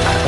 you